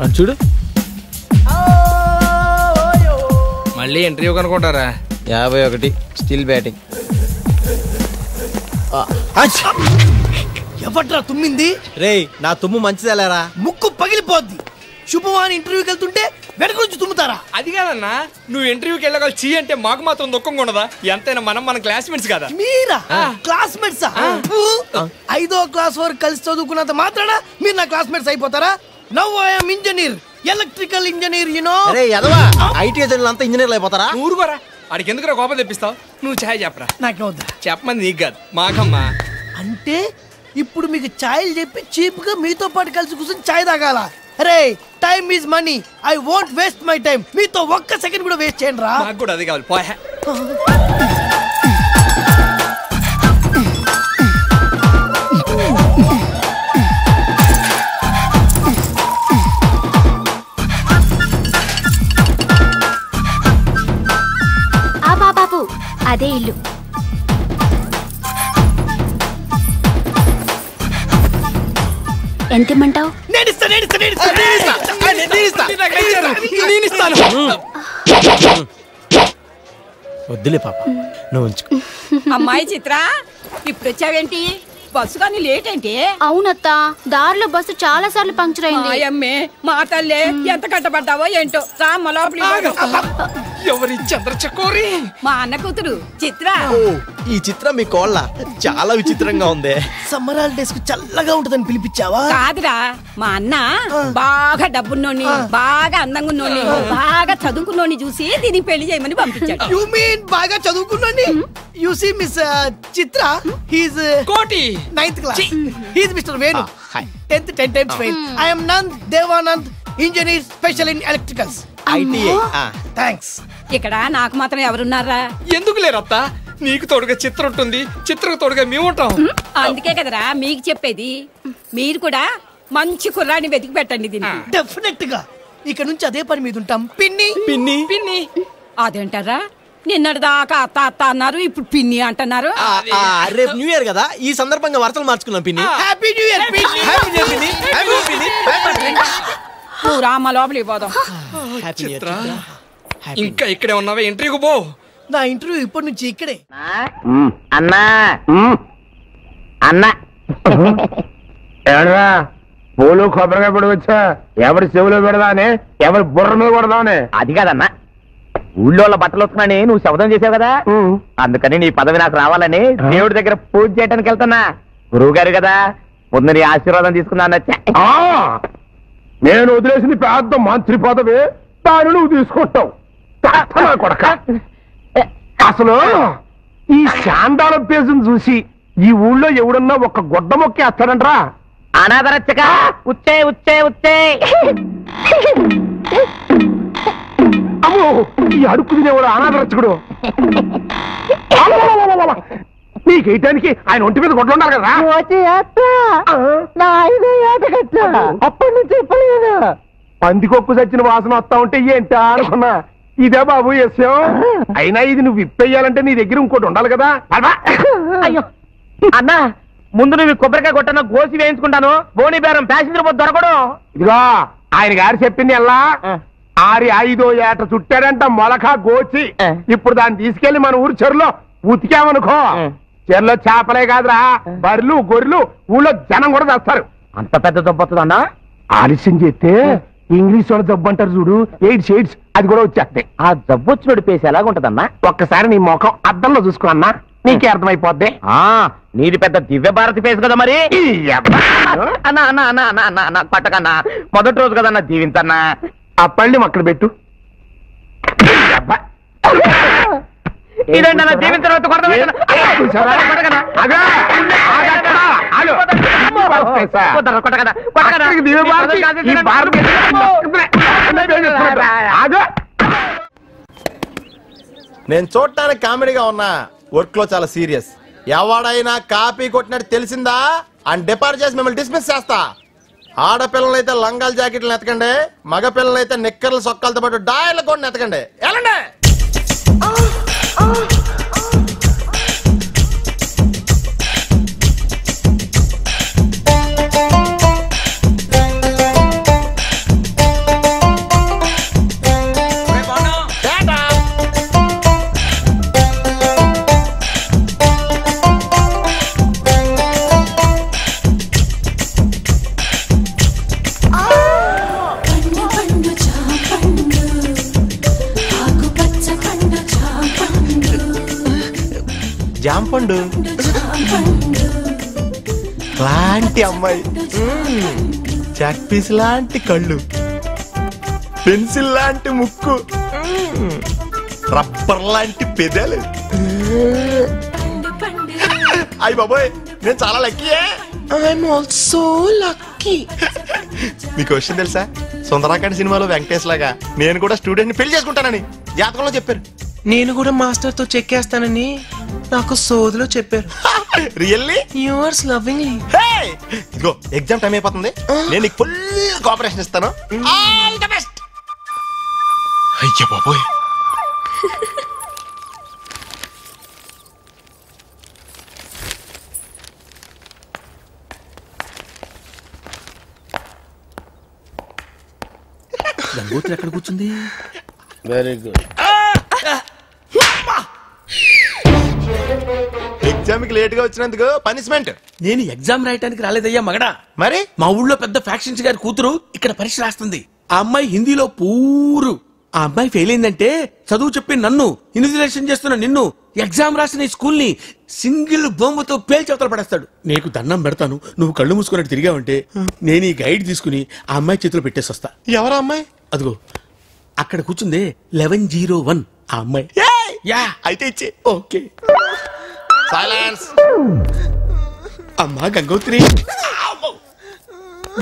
అది చూడు. మళ్ళీ ఇంటర్వ్యూ కనుకుంటారా యాభై ఒకటి స్టిల్ బ్యాటింగ్ ఎవట్రా తుమ్మింది? రేయ్ నా తుమ్ము మంచిదేలేరా. ముక్కు పగిలిపోద్ది. శుభవాని ఇంటర్వ్యూకి వెళ్తుంటే వెనక నుంచి తుమ్ముతారా? అది కాదన్నా నువ్వు ఇంటర్వ్యూకి వెళ్ళగల చీ అంటే మాకు మాత్రం దుఃఖంగా ఉండదా? ఎంతైనా మనం మన క్లాస్మేట్స్ కదా. మీరా? క్లాస్మేట్సా ఐదో క్లాస్ వరకు కలిసి చదువుకున్నంత మాత్రాన మీరు నా classmates అయిపోతారా? Now I'm engineer electrical engineer you know రే ఎదవా? ఐటీ అంతా ఇంజనీర్లు అయిపోతారా? ఊరుకోరా. ఆడికి ఎందుకు కోపం తెప్పిస్తావు? నువ్వు ఛాయ్ చెప్పరా? నాకేమొద్దా చెప్పమంది నీకు కాదు మాకమ్మా. అంటే ఇప్పుడు మీకు ఛాయలు చెప్పి చీప్గా మీతో పాటు కలిసి కూర్చొని ఛాయ్ తాగాల? రే time is money. I won't waste my time మీతో ఒక్క సెకండ్ కూడా వేస్ట్ చేయండి రా మాకు కూడా అది కావాలి. పోయా. అదే ఇల్లు. ఎంత ఇమ్మంటావు వద్దులే పాప నువ్వు ఉంచుకో. అమ్మాయి చిత్ర ఇప్పుడు వచ్చావేంటి? బస్సు కానీ లేట్ ఏంటి? అవునత్త దారిలో బస్సు చాలా సార్లు పంక్చర్ అయింది. అయ్యమ్మే మా తల్లే ఎంత కట్టబడ్డావో ఏంటో. రా మా లోపలికి పో. ఎవరి చంద్ర చకోరి మా అన్న కూతురు చిత్ర. ఓ, ఈ చిత్రం మీ కోళ్ళ. చాలా విచిత్రంగా ఉంది. సమ్మర్ హాలిడేస్కు చల్లగా ఉంటదని పిలిపించావా? కాదురా మా అన్న బాగా డబ్బున్నోని బాగా అందంగా ఉన్నోని బాగా చదువుకున్నోని చూసి దీనికి పెళ్ళి చేయమని పంపించాడు. యు మీన్ బాగా చదువుకున్నాని you see miss Chitra he's Koti. Ninth class he's mister Venu tenth ten times fail I'm Nand Devanand engineer special in electricals ITI thanks ఇక్కడ నాకు మాత్రం ఎవరున్నారా? ఎందుకు లేరత్తా? నీకు తోడుగా చిత్ర ఉంటుంది చిత్రకు తోడుగా మేము ఉంటాం. అందుకే కదరా మీకు చెప్పేది. మీరు కూడా మంచి కుర్రాన్ని వెతికి పెట్టండి దీనికి డెఫినెట్గా. ఇక నుంచి అదే పని మీద ఉంటాం. పిన్ని? పిన్ని? పిన్ని? అదేంటారా? నిన్నటి దాకా అత్త అత్త అన్నారు ఇప్పుడు పిన్ని అంటున్నారు. రేపు న్యూ ఇయర్ కదా ఈ సందర్భంగా వార్తలు మార్చుకున్నాం పిన్ని. హ్యాపీ న్యూ ఇయర్ పిన్ని. హ్యాపీ న్యూ ఇయర్ పిన్ని హ్యాపీ న్యూ ఇయర్ పిన్ని. Happy new year. నువ్వు రా మా లోపలికి పోదాం. ఇంకా ఇక్కడే ఉన్నావా? ఇంటర్వ్యూకి పో. నా ఇంటర్వ్యూ ఇప్పటి నుంచి ఇక్కడే. అన్నా. అన్నా. ఏడరా పూలు కొబ్బరికాయ పొడి వచ్చా? ఎవరి చెవులో పెడదానే? ఎవరి బుర్ర మీద కొడదానే? అది కాదన్నా. ఊళ్ళో వాళ్ళ బట్టలు వస్తున్నాని నువ్వు శబ్దం చేసావు కదా? అందుకని నీ పదవి నాకు రావాలని దేవుడి దగ్గర పూజ చేయడానికి వెళ్తున్నా. గురువు గారు కదా ముందు నీ ఆశీర్వాదం ఆ, నేను వదిలేసింది పెద్ద మంత్రి పదవి దాన్ని నువ్వు తీసుకుంటావు. కొడక? అసలు ఈ శాండాల పేజును చూసి ఈ ఊళ్ళో ఎవడన్నా ఒక గొడ్డ మొక్కేస్తాడంట్రా అనాథరచ్చక ఉచ్చే ఉచ్చే ఉచ్చే. అమ్మో ఈ అడుక్కు తినేవాడు అనాథరచ్చకుడు నీకేయటానికి ఆయన ఒంటి మీద గొడ్లు ఉండాలి కదా అప్పటి నుంచి చెప్పలేదు పందికొక్కు చచ్చిన వాసన వస్తా ఉంటే ఏంటా అనుకున్నా. ఇదే బాబు విషయం అయినా ఇది నువ్వు విప్పేయాలంటే నీ దగ్గర ఇంకోటి ఉండాలి కదా. అయ్యో. అన్నా ముందు నువ్వు కొబ్బరికాయ కొట్టన గోసి వేయించుకుంటాను. బోని బేరం ప్యాసింజర్ పోతే దొరకడు. ఇదిగో ఆయన గారు చెప్పింది ఎలా? ఆరి ఐదో ఏట చుట్టాడంట మొలక గోచి. ఇప్పుడు దాన్ని తీసుకెళ్ళి మన ఊరు చెరులో ఉతికామనుకో. చెరులో చేపలే కాదురా. బర్రెలు గొర్రెలు ఊళ్ళో జనం కూడా తెస్తారు. అంత పెద్ద దొబ్బొస్తుందన్నా ఆలస్యం చేస్తే ఇంగ్లీష్ వాళ్ళ జబ్బు అంటారు చూడు ఎయిడ్స్ ఎయిడ్స్ అది కూడా వచ్చేస్తాయి ఆ జబ్బొచ్చినోడి పేసి ఎలాగుంటదన్నా ఒక్కసారి నీ ముఖం అద్దంలో చూసుకో అన్నా నీకే అర్థమైపోద్ది ఆ నీది పెద్ద దివ్య భారతి ఫేస్ కదా మరి ఈ. అన్నా అన్నా అన్నా అన్నా అన్నా అన్నా పట్టకన్నా మొదటి రోజు కదన్నా దీవించన్నా ఆ పళ్ళెం అక్కడ పెట్టు అన్న దీవించిన తర్వాత కొడతా పెట్టన్నా. చూసావా? కొట్టకన్నా. ఆగా. ఆగక్కడ. నేను చూడటానికి కామెడీగా ఉన్నా. వర్క్లో చాలా సీరియస్. ఎవడైనా కాపీ కొట్టినట్టు తెలిసిందా? అని డిపార్ట్ చేసి మిమ్మల్ని డిస్మిస్ చేస్తా. ఆడపిల్లలైతే లంగాల జాకెట్లు ఎతకండి మగ పిల్లలైతే నిక్కర్ల సొక్కలతో పాటు డాయర్లు కూడా ఎతకండి వెళ్ళండి! జాంపండు లాంటి అమ్మాయి. చాక్ పీస్ లాంటి కళ్ళు. పెన్సిల్ లాంటి ముక్కు. రబ్బర్ లాంటి పెదాలు. అయ్యి బాబోయ్ నేను చాలా లక్కీయే ఐఎమ్ ఆల్సో లక్కీ మీకు విషయం తెలుసా? సుందరాకాండ్ సినిమాలో వెంకటేష్ లాగా నేను కూడా స్టూడెంట్ని పెళ్ళి చేసుకుంటానని జాతకంలో చెప్పారు. నేను కూడా మాస్టర్తో చెక్కేస్తానని నాకు సోదిలో చెప్పారు. రియల్లీ యూఆర్స్ లవింగ్ ఇదిగో ఎగ్జామ్ టైం అయిపోతుంది. నేను నీకు ఫుల్ కోఆపరేషన్ ఇస్తాను. ఆల్ ద బెస్ట్ అయ్యా బాబోయ్. గంగోత్రి ఎక్కడ కూర్చుంది? వెరీ గుడ్ ఎగ్జామ్కి లేట్గా వచ్చినందుకు పనిష్మెంట్ నేను ఎగ్జామ్ రాయటానికి రాలేదయ్యా మగడా. మరి? మా ఊళ్ళో పెద్ద ఫ్యాక్షన్స్ గారి కూతురు ఇక్కడ పరీక్ష రాస్తుంది. ఆ అమ్మాయి హిందీలో పూరు. ఆ అమ్మాయి ఫెయిల్ అయిందంటే చదువు చెప్పి నన్ను ఇన్విజిలేషన్ చేస్తున్న నిన్ను ఎగ్జామ్ రాసిన ఈ స్కూల్ని సింగిల్ బొమ్మతో పేల్చి అవతల పడేస్తాడు. నీకు దండం పెడతాను నువ్వు కళ్ళు మూసుకున్నట్టు తిరిగావంటే నేను ఈ గైడ్ తీసుకుని ఆ అమ్మాయి చేతిలో పెట్టేసి వస్తా. ఎవరా అమ్మాయి? అదిగో అక్కడ కూర్చుంది లెవెన్ జీరో వన్ ఆ అమ్మాయి. యా! అయితే ఇచ్చే. ఓకే. సైలెన్స్ అమ్మా గంగోత్రి.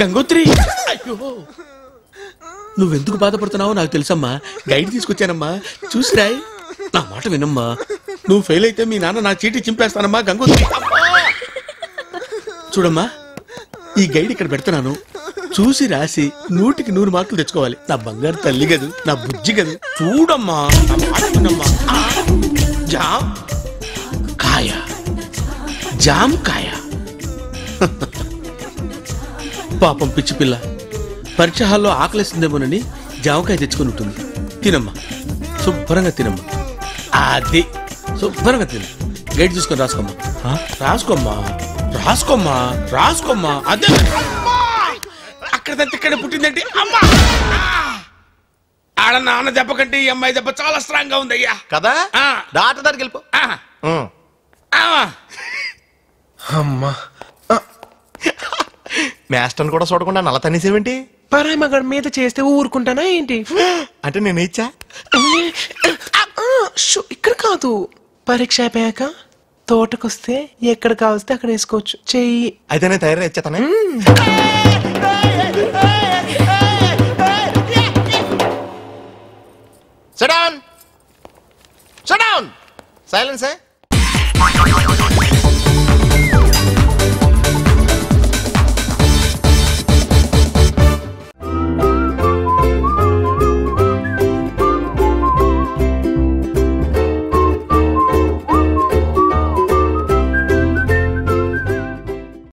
గంగోత్రి. అయ్యో నువ్వెందుకు బాధపడుతున్నావో నాకు తెలుసమ్మా. గైడ్ తీసుకొచ్చానమ్మా. చూసిరాయ్ నా మాట వినమ్మా. నువ్వు ఫెయిల్ అయితే మీ నాన్న నా చీటీ చింపేస్తానమ్మా గంగోత్రి. చూడమ్మా ఈ గైడ్ ఇక్కడ పెడుతున్నాను. చూసి రాసి నూటికి నూరు మార్కులు తెచ్చుకోవాలి. నా బంగారు తల్లి గదు నా బుజ్జి గదు. చూడమ్మా జా జామ్ కాయ. పాపం పిచ్చి పిల్ల. పరీక్ష హాల్లో ఆకలిస్తుందేమోనని జామకాయ తెచ్చుకుని ఉంటుంది. తినమ్మా. శుభ్రంగా తినమ్మా. అది. శుభ్రంగా తిను. గైడ్ చూసుకొని రాసుకోమ్మా. ఆ? రాసుకోమ్మా. రాసుకోమ్మా. రాసుకోమ్మా. అదే. అమ్మా! అక్కడ ఇక్కడ పుట్టిందంటే అమ్మా. ఆడ నాన్న దెబ్బ కంటే ఈ అమ్మాయి దెబ్బ చాలా స్ట్రాంగ్గా ఉంది అయ్యా కదా? ఆ. డాక్టర్ దగ్గరికి వెళ్ళిపో. అమ్మా. మాస్టర్ని కూడా చూడకుండా నల్ల తన్నేసేవేంటి? పరాయి మగాడి మీద చేస్తే ఊరుకుంటానా ఏంటి? అంటే నేను ఇచ్చా? ఇక్కడ కాదు. పరీక్ష అయిపోయాక తోటకొస్తే ఎక్కడ కావస్తే అక్కడ వేసుకోవచ్చు. చెయ్యి. అయితే నేను తయారు ఇచ్చేతానే? సడౌన్ సడౌన్ సైలెన్స్